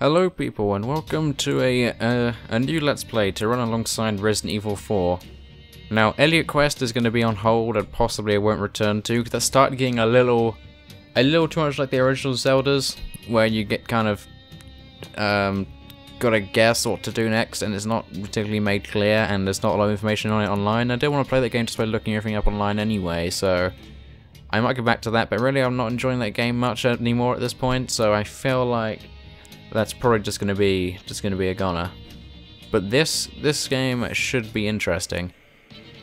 Hello people and welcome to a uh, a new Let's Play to run alongside Resident Evil 4. Now Elliot Quest is going to be on hold and possibly I won't return to because that's starting getting a little a little too much like the original Zeldas where you get kind of um, gotta guess what to do next and it's not particularly made clear and there's not a lot of information on it online. I don't want to play that game just by looking everything up online anyway so I might go back to that but really I'm not enjoying that game much anymore at this point so I feel like that's probably just to be just to be a goner. But this this game should be interesting.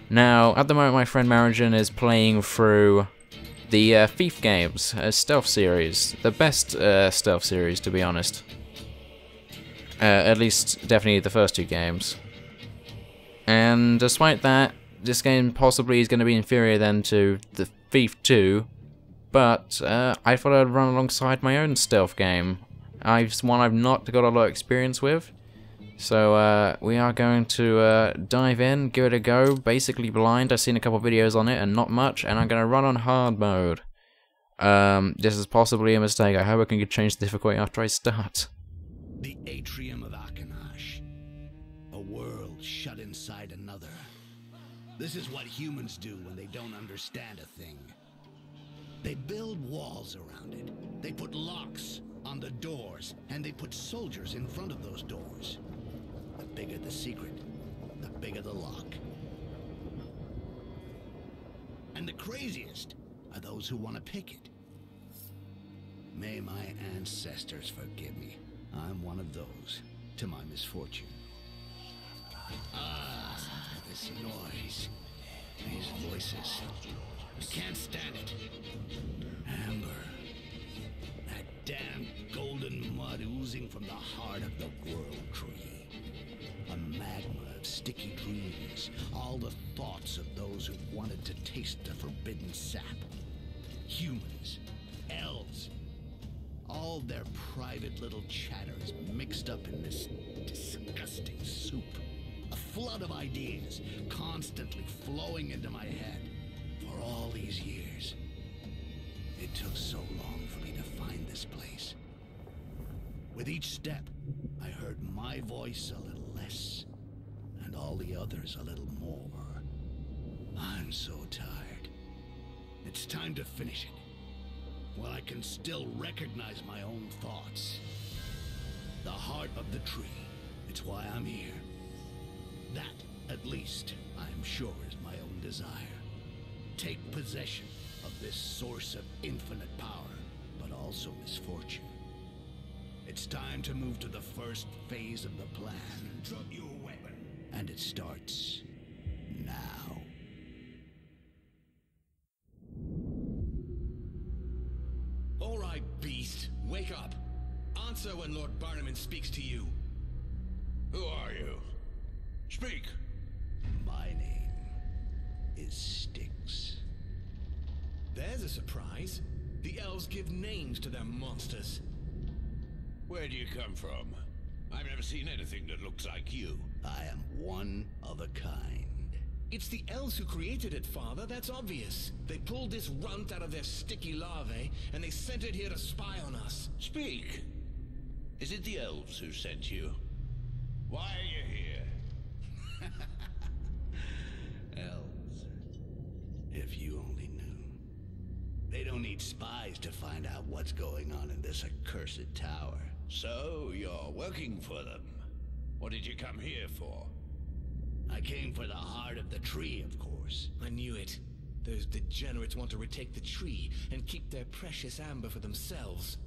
Now, at the moment, my friend Marigen is playing through the uh, Thief games, a stealth series, the best uh, stealth series, to be honest. Uh, at least, definitely the first two games. And despite that, this game possibly is going to be inferior then to the Thief 2, but uh, I thought I'd run alongside my own stealth game, I've one I've not got a lot of experience with. So uh, we are going to uh, dive in, give it a go, basically blind. I've seen a couple videos on it and not much, and I'm going to run on hard mode. Um, this is possibly a mistake. I hope I can change the difficulty after I start. The atrium of Akenash. A world shut inside another. This is what humans do when they don't understand a thing. They build walls around it. They put locks on the doors, and they put soldiers in front of those doors. The bigger the secret, the bigger the lock. And the craziest are those who want to pick it. May my ancestors forgive me. I'm one of those, to my misfortune. Ah, this noise. These voices. I can't stand it. Amber. Damn golden mud oozing from the heart of the world tree. A magma of sticky dreams. All the thoughts of those who wanted to taste the forbidden sap. Humans. Elves. All their private little chatters mixed up in this disgusting soup. A flood of ideas constantly flowing into my head for all these years. It took so long With each step, I heard my voice a little less, and all the others a little more. I'm so tired. It's time to finish it. While I can still recognize my own thoughts. The heart of the tree. It's why I'm here. That, at least, I'm sure is my own desire. Take possession of this source of infinite power, but also misfortune. It's time to move to the first phase of the plan. Drop your weapon. And it starts now. All right, beast. Wake up. Answer when Lord Barnaman speaks to you. Who are you? Speak. My name is Styx. There's a surprise. The elves give names to their monsters. Where do you come from? I've never seen anything that looks like you. I am one of a kind. It's the elves who created it, Father. That's obvious. They pulled this runt out of their sticky larvae, and they sent it here to spy on us. Speak. Is it the elves who sent you? Why are you here? Elves. If you only knew. They don't need spies to find out what's going on in this accursed tower. So, you're working for them. What did you come here for? I came for the heart of the tree, of course. I knew it. Those degenerates want to retake the tree and keep their precious amber for themselves.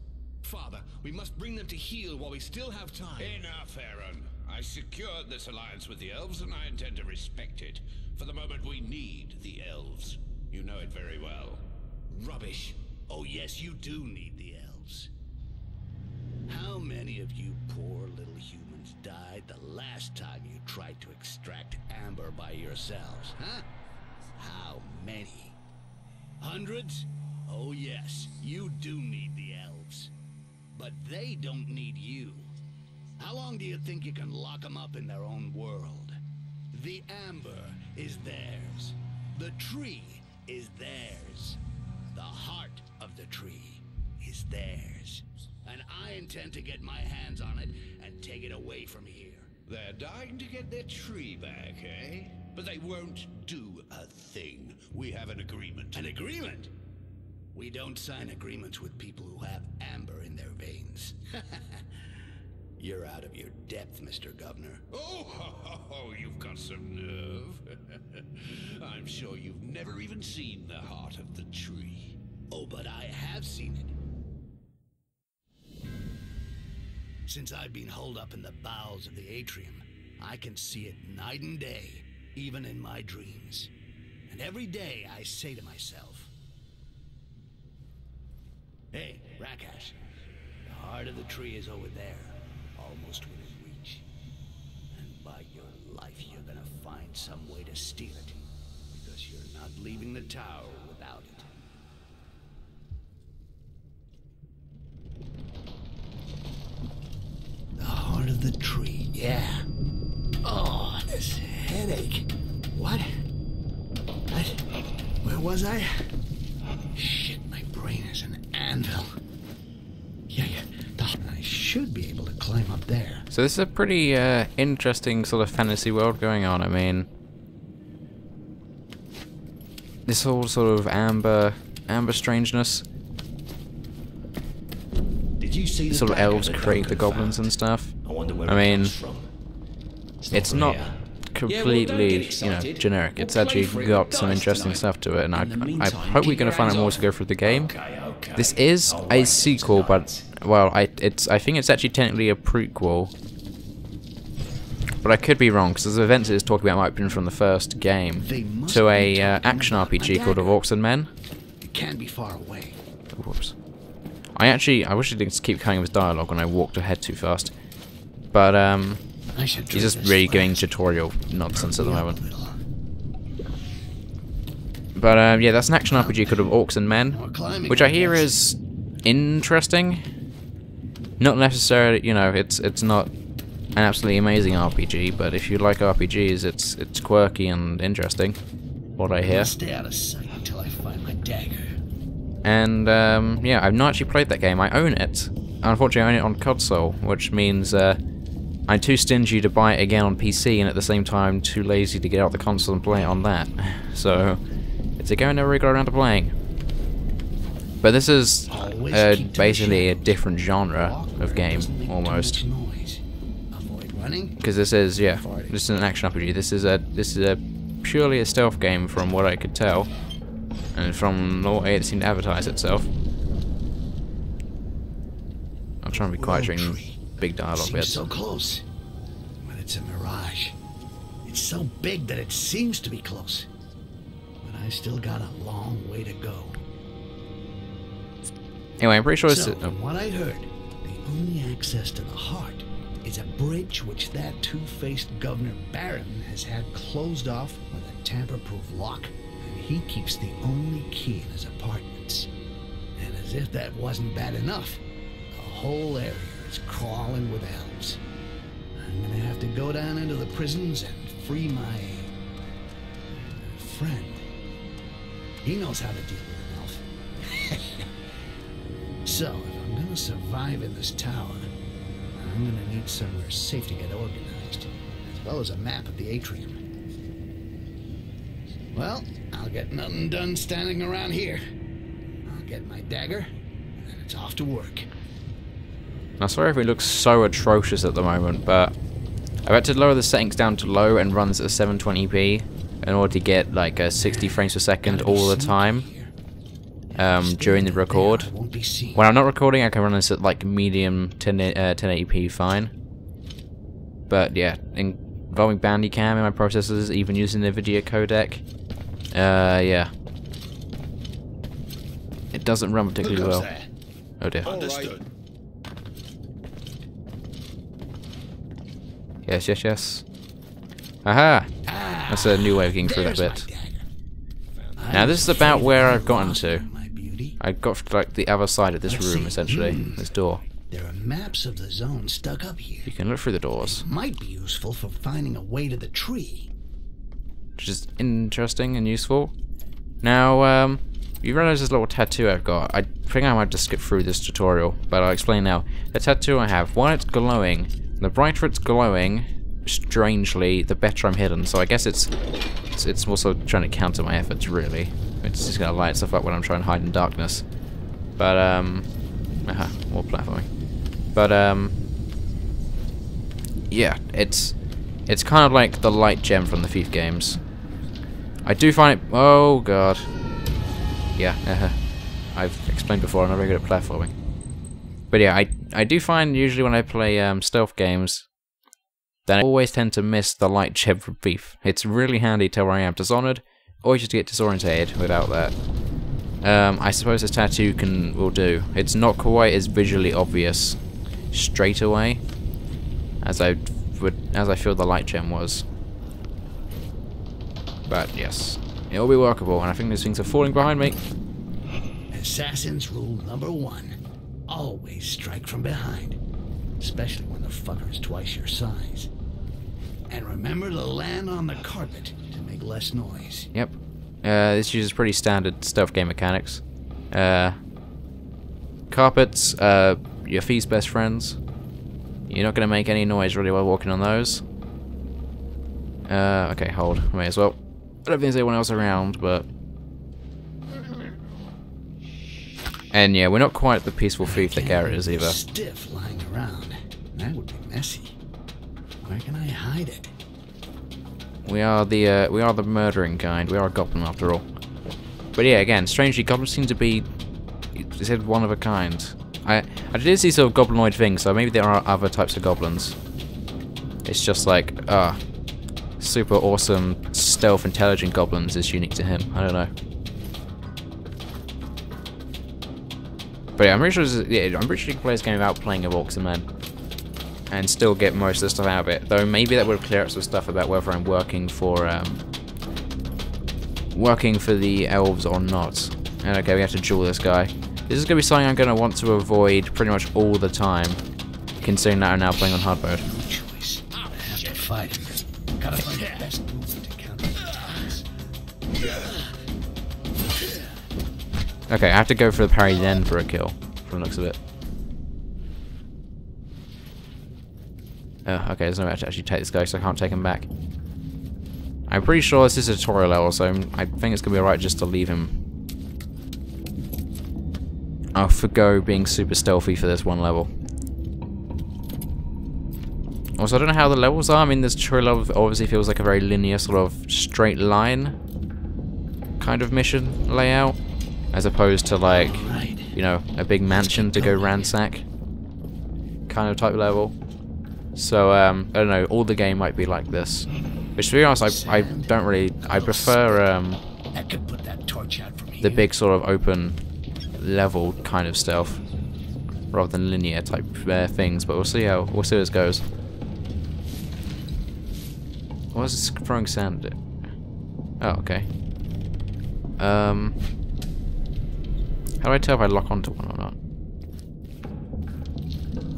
Father, we must bring them to heel while we still have time. Enough, Aaron. I secured this alliance with the elves and I intend to respect it. For the moment, we need the elves. You know it very well. Rubbish. Oh, yes, you do need the elves. How many of you poor little humans died the last time you tried to extract amber by yourselves, huh? How many? Hundreds? Oh, yes, you do need the elves. But they don't need you. How long do you think you can lock them up in their own world? The amber is theirs. The tree is theirs. The heart of the tree is theirs. And I intend to get my hands on it and take it away from here. They're dying to get their tree back, eh? But they won't do a thing. We have an agreement. An agreement? We don't sign agreements with people who have amber in their veins. You're out of your depth, Mr. Governor. Oh, ho, ho, ho, you've got some nerve. I'm sure you've never even seen the heart of the tree. Oh, but I have seen it. Since I've been holed up in the bowels of the atrium, I can see it night and day, even in my dreams. And every day I say to myself, Hey, Rakash, the heart of the tree is over there, almost within reach. And by your life, you're gonna find some way to steal it. Because you're not leaving the tower without it. The heart of the tree, yeah. Oh, this headache. What? What? Where was I? Shit, my brain is an anvil. Yeah, yeah. I should be able to climb up there. So this is a pretty uh, interesting sort of fantasy world going on. I mean, this whole sort of amber, amber strangeness. Did you see the Sort of elves create the goblins found? and stuff. I wonder where I it mean, comes from. It's not here. completely, you know, generic. It's actually got some interesting stuff to it, and I, I hope we're going to find out more as we go through the game. This is a sequel, but well, I it's I think it's actually technically a prequel. But I could be wrong because there's events it's talking about might have been from the first game to a uh, action RPG called. Orcs and Men. It can't be far away. Whoops. I actually I wish I didn't keep cutting his dialogue when I walked ahead too fast. But um, he's just really giving tutorial nonsense at the Me up a moment. But um, yeah, that's an action RPG called Orcs and Men, which I I hear is interesting. Not necessarily, you know, it's it's not an absolutely amazing RPG, but if you like RPGs, it's it's quirky and interesting. What I hear. Stay out of sight until I find my dagger. And um, yeah, I've not actually played that game. I own it. Unfortunately, I own it on console, which means uh, I'm too stingy to buy it again on PC, and at the same time too lazy to get out the console and play it on that. So it's a game I never really got around to playing. But this is uh, keep to the basically a different genre of game, doesn't make too almost. much noise. Avoid running. Because this is, yeah, this is an action RPG. This is a this is a purely a stealth game, from what I could tell, and from the way it seemed to advertise itself. I'm trying to be quiet during. Big dialogue Seems so close, but it's a mirage. It's so big that it seems to be close, but I still got a long way to go. Anyway, I'm pretty sure So, is. Uh, from what I heard, the only access to the heart is a bridge which that two-faced Governor Barron has had closed off with a tamper-proof lock, and he keeps the only key in his apartments. And as if that wasn't bad enough, the whole area is crawling with elves. I'm gonna have to go down into the prisons and free my friend. He knows how to deal with an elf. So, if I'm gonna survive in this tower, I'm gonna need somewhere safe to get organized, as well as a map of the atrium. Well, I'll get nothing done standing around here. I'll get my dagger, and it's off to work. I'm sorry if it looks so atrocious at the moment, but I've had to lower the settings down to low and runs at 720p in order to get like uh, 60 frames per second all the time um, during the record. I won't be seen. When I'm not recording, I can run this at like medium 10, uh, 1080p fine. But yeah, involving Bandicam in my processors, even using the NVIDIA codec, uh, yeah. It doesn't run particularly well. there? Oh dear. Understood. Yes, yes, yes. Aha! Ah, That's a new way of getting through that bit. Now this is about where I've gotten to. I got to, like the other side of this room, essentially. Hmm. This door. There are maps of the zone stuck up here. You can look through the doors, Might be useful for finding a way to the tree. which is interesting and useful. Now, um, you realize this little tattoo I've got? I think I might just skip through this tutorial, but I'll explain now. The tattoo I have, while it's glowing, the brighter it's glowing, strangely, the better I'm hidden. So I guess it's it's, it's also trying to counter my efforts, really. It's just gonna light stuff up when I'm trying to hide in darkness. But, um... Aha, more platforming. But, um... Yeah, it's... It's kind of like the light gem from the Thief games. I do find it... Oh, God. Yeah, uh -huh. I've explained before, I'm not very good at platforming. But yeah, I, I do find usually when I play um, stealth games, that I always tend to miss the light from Thief. It's really handy to where I am Dishonored, or just get disorientated without that. Um, I suppose this tattoo can will do. It's not quite as visually obvious straight away as I would as I feel the light gem was. But yes, it'll be workable, and I think these things are falling behind me. Assassin's rule number one always strike from behind, especially when the fucker is twice your size. And remember to land on the carpet to make less noise. Yep. Uh, this uses pretty standard stealth game mechanics. Uh, carpets, uh, your thief's best friends. You're not going to make any noise really while walking on those. Uh, okay, hold. May as well. I don't think there's anyone else around, but... And yeah, we're not quite the peaceful thief that Garrett is either. Stiff lying around. That would be messy. Where can I hide it? We are the uh, we are the murdering kind. We are a goblin after all. But yeah, again, strangely, goblins seem to be they said one of a kind. I I did see sort of goblinoid things, so maybe there are other types of goblins. It's just like ah, uh, super awesome stealth intelligent goblins is unique to him. I don't know. But yeah, I'm pretty sure yeah, I'm pretty sure you can play this game without playing orcs and men and still get most of the stuff out of it. Though maybe that would clear up some stuff about whether I'm working for um, working for the elves or not. And okay, we have to duel this guy. This is going to be something I'm going to want to avoid pretty much all the time, considering that I'm now playing on hard mode. Choice. I have to fight Okay, I have to go for the parry then for a kill, from the looks of it. Oh, okay, there's no way to actually take this guy, so I can't take him back. I'm pretty sure this is a tutorial level, so I think it's going to be alright just to leave him. Oh, I'll forgo being super stealthy for this one level. Also, I don't know how the levels are. I mean, this tutorial level obviously feels like a very linear, sort of straight line kind of mission layout, as opposed to like, you know, a big mansion to go ransack kind of type level. So, um, I don't know, all the game might be like this. Which, to be honest, I, I don't really... I prefer um, the big sort of open level kind of stealth rather than linear type uh, things, but we'll see how we'll see how this goes. What is this throwing sand? Oh, okay. Um, how do I tell if I lock onto one or not?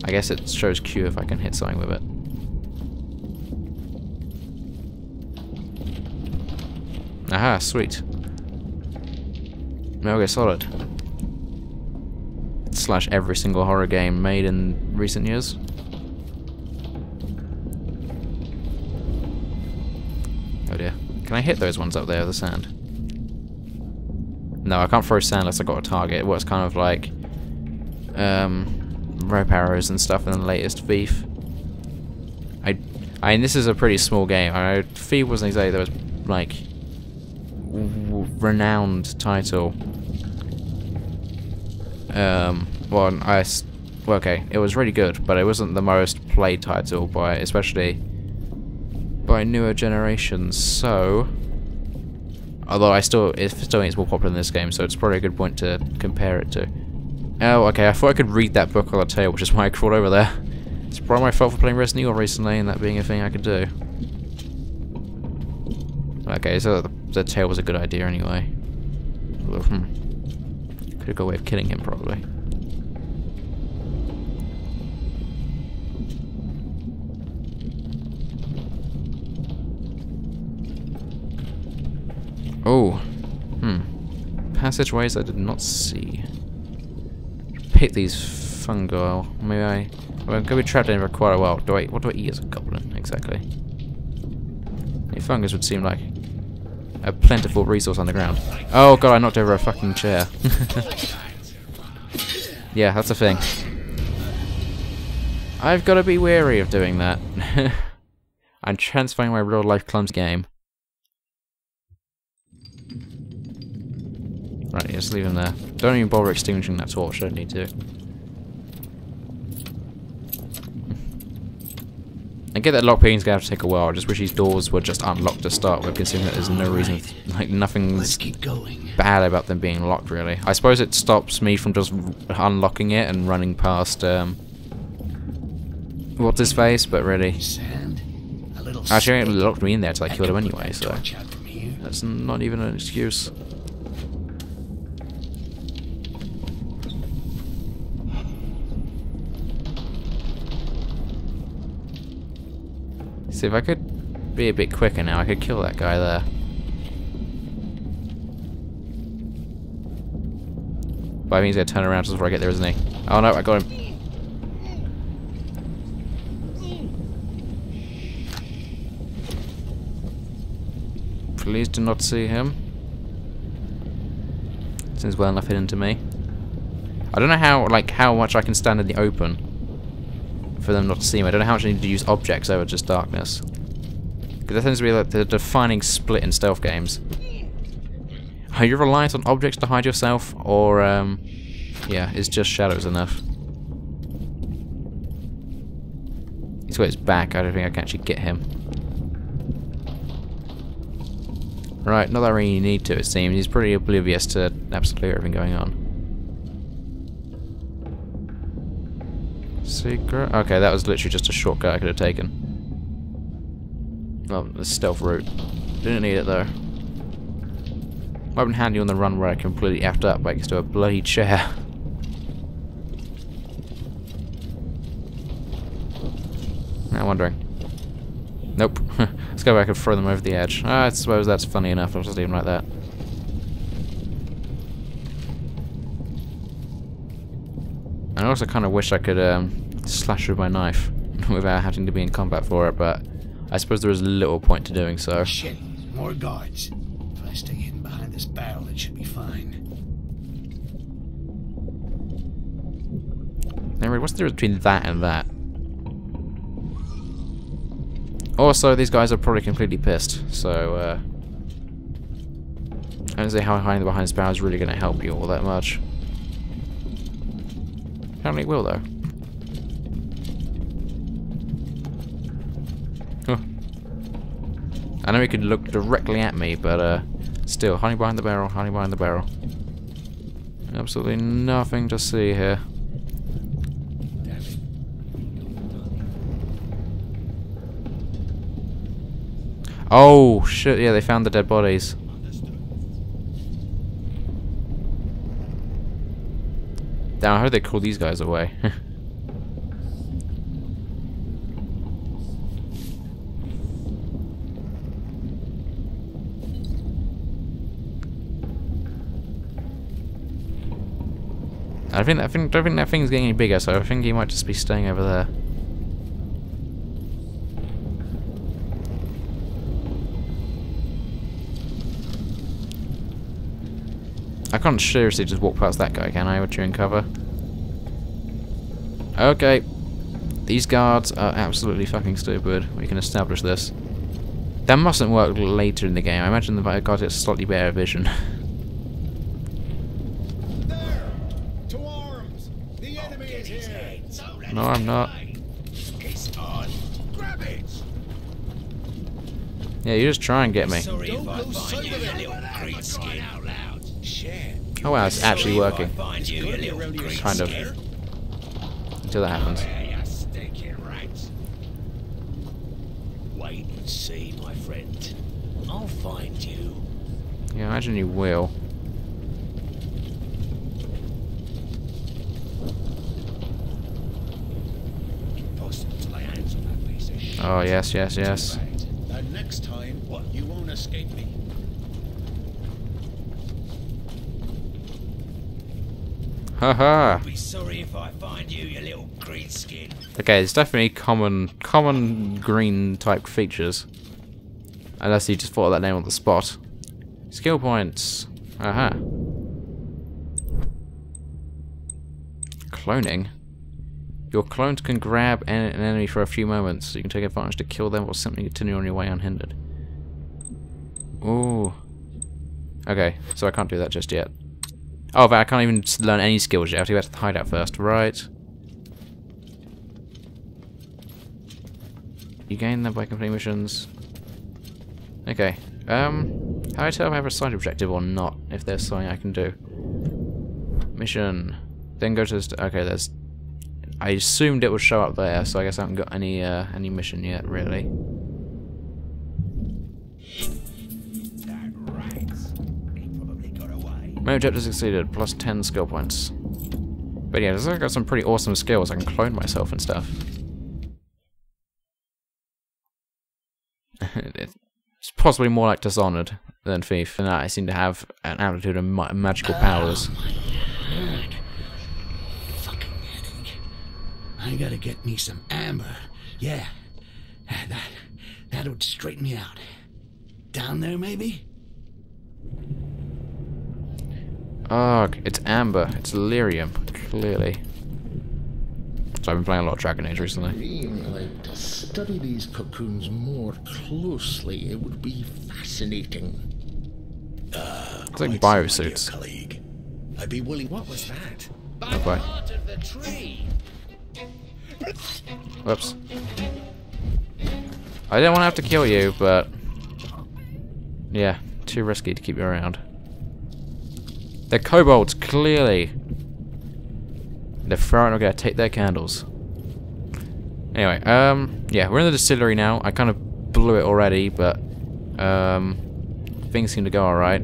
I guess it shows Q if I can hit something with it. Aha, sweet. Metal Gear Solid. Slash every single horror game made in recent years. Oh dear. Can I hit those ones up there with the sand? No, I can't throw sand unless I got a target. Works kind of like um, rope arrows and stuff in the latest Thief. I, I mean, this is a pretty small game. I know Thief wasn't exactly the most, like, renowned title. Um, well, I, well, okay, it was really good, but it wasn't the most played title by, especially by newer generations. So, although I still, it still think it's more popular than this game, so it's probably a good point to compare it to. Oh, okay, I thought I could read that book on the tail, which is why I crawled over there. It's probably my fault for playing Resident Evil recently, and that being a thing I could do. Okay, so the, the tail was a good idea anyway. Hmm. Could have got a way of killing him, probably. Oh. Hmm. Passageways I did not see. pick these fungi. Maybe I... I'm going to be trapped in for quite a while. Do I... What do I eat as a goblin, exactly? A fungus would seem like a plentiful resource on the ground. Oh god, I knocked over a fucking chair. yeah, that's a thing. I've got to be wary of doing that. I'm transferring my real life clumsy game. Right, just leave him there. Don't even bother extinguishing that torch, I don't need to. I get that lockpicking's gonna have to take a while. I just wish these doors were just unlocked to start with, considering that there's no reason, like nothing's Let's keep going. bad about them being locked, really. I suppose it stops me from just unlocking it and running past, um, what's his face, but really, Sand. A actually, it locked me in there till I killed him anyway, so torch out from here. that's not even an excuse. See, if I could be a bit quicker now, I could kill that guy there. But I mean he's gonna turn around just before I get there, isn't he? Oh no, I got him. Please do not see him. Seems well enough hidden to me. I don't know how, like, how much I can stand in the open for them not to see me. I don't know how much I need to use objects over just darkness. Because that tends to be like the defining split in stealth games. Are you reliant on objects to hide yourself, or, um, yeah, is just shadows enough? He's got his back, I don't think I can actually get him. Right, not that I really need to, it seems. He's pretty oblivious to absolutely everything going on. Secret? Okay, that was literally just a shortcut I could have taken. Well, the stealth route. Didn't need it though. Might have been handy on the run where I completely effed up next to a bloody chair. Now wondering. Nope. Let's go back and throw them over the edge. Ah, I suppose that's funny enough. I'll just leave them like that. I also kind of wish I could um, slash with my knife without having to be in combat for it, but I suppose there is little point to doing so. Shit, more guards. If I stay hidden behind this barrel, it should be fine. Anyway, what's the difference between that and that? Also, these guys are probably completely pissed, so uh, I don't see how hiding behind this barrel is really going to help you all that much. Apparently it will, though. Huh. I know he could look directly at me, but uh, still, hiding behind the barrel, hiding behind the barrel. Absolutely nothing to see here. Oh, shit, yeah, they found the dead bodies. Damn, I they called these guys away. I think I think don't think that thing's getting any bigger, so I think he might just be staying over there. I can't seriously just walk past that guy, can I, with in cover? Okay. These guards are absolutely fucking stupid. We can establish this. That mustn't work later in the game. I imagine the guards get slightly better vision. No, I'm not. Yeah, you just try and get me. Sorry if I find you, little skin. Out loud. Shit. Oh wow, it's actually working. I find you, you Gotta be little around here green Kind of. Until that happens. Yeah, you stinking rats. Wait and see, my friend. I'll find you. Yeah, I imagine you will. Possums lay hands on that piece of oh, shit. Oh, yes, yes, yes. The next time, you won't escape me. Uh-huh. Haha. Be sorry if I find you, you little green skin. Okay, it's definitely common, common green type features. Unless you just thought of that name on the spot. Skill points. Aha. Cloning. Your clones can grab an, an enemy for a few moments. So you can take advantage to kill them or simply continue on your way unhindered. Ooh. Okay, so I can't do that just yet. Oh, but I can't even learn any skills yet. I have to go to the hideout first. Right. You gain them by completing missions. Okay. Um, how do I tell if I have a side objective or not? If there's something I can do. Mission. Then go to the st- okay. There's. I assumed it would show up there, so I guess I haven't got any uh, any mission yet, really. My objective succeeded. Plus ten skill points. But yeah, I've got some pretty awesome skills. I can clone myself and stuff. it's possibly more like Dishonored than Thief, and I seem to have an amplitude of ma magical powers. Head. Fucking headache. I gotta get me some amber. Yeah. Ah, That, that would straighten me out. Down there, maybe? Oh, it's amber. It's lyrium, clearly. So I've been playing a lot of Dragon Age recently. Green, like to study these cocoons more closely. It would be fascinating. Uh, It's like biosuits. colleague. I'd be willing. What was that? Okay. Part of the tree. Whoops. I didn't want to have to kill you, but... Yeah, too risky to keep you around. They're kobolds, clearly. They're going to take their candles. Anyway, um, yeah, we're in the distillery now. I kind of blew it already, but, um, things seem to go alright.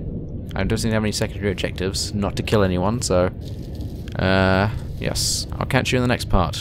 I don't seem to have any secondary objectives, not to kill anyone, so, uh, yes. I'll catch you in the next part.